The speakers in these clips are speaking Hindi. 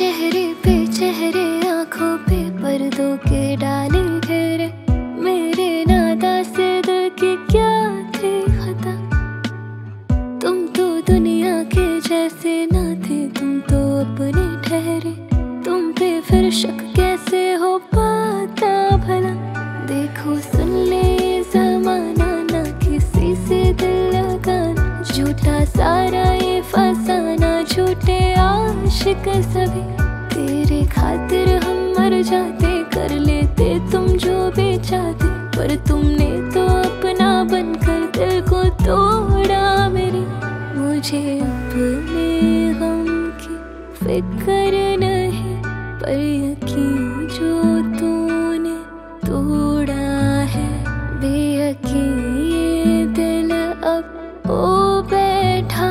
चेहरे पे चेहरे आँखों पे पर्दों के डाले घेरे। मेरे नादा से दिल की क्या थी खता? तुम तो दुनिया के जैसे ना थे, तुम तो अपने ठहरे। तुम पे फिर शक कैसे हो पाता भला? देखो, सुन ले जमाना ना किसी से दिल लगाना। झूठा सारा ये फसाना, झूठे आशिक सभी। तेरे खातिर हम मर जाते, कर लेते तुम जो भी चाहते। पर तुमने तो अपना बनकर दिल को तोड़ा मेरे। मुझे अपने हम की फ़िक्र नहीं, पर यकीन जो तूने तोड़ा है, बेयकीन दिल अब ओ बैठा।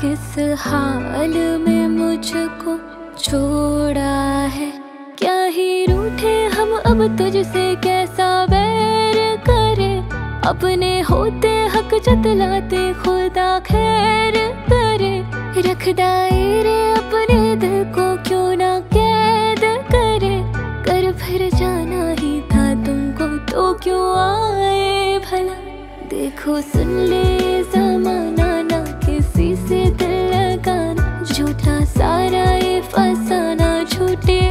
किस हाल में मुझको छोड़ा है। क्या ही रूठे हम अब तुझसे, कैसा बैर करे। अपने होते हक जतलाते, खुदा खैर करे। रख दायरे अपने दिल को क्यों ना कैद करे। कर फिर जाना ही था तुमको तो क्यों आए भला। देखो सुन ले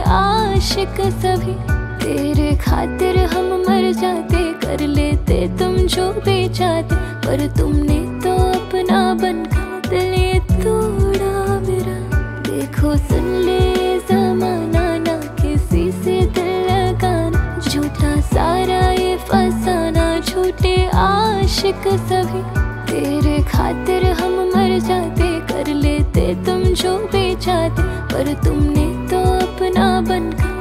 आशिक सभी, तेरे खातिर हम मर जाते, कर लेते तुम जो भी चाहते, पर तुमने तो अपना बनकर दिल तोड़ा मेरा। देखो सुन ले जमाना, ना किसी से दिल लगाना। झूठा सारा ये फसाना, झूठे आशिक सभी, तेरे खातिर हम मर जाते कर लेते तुम जो भी चाहते पर तुमने तो अपना बनकर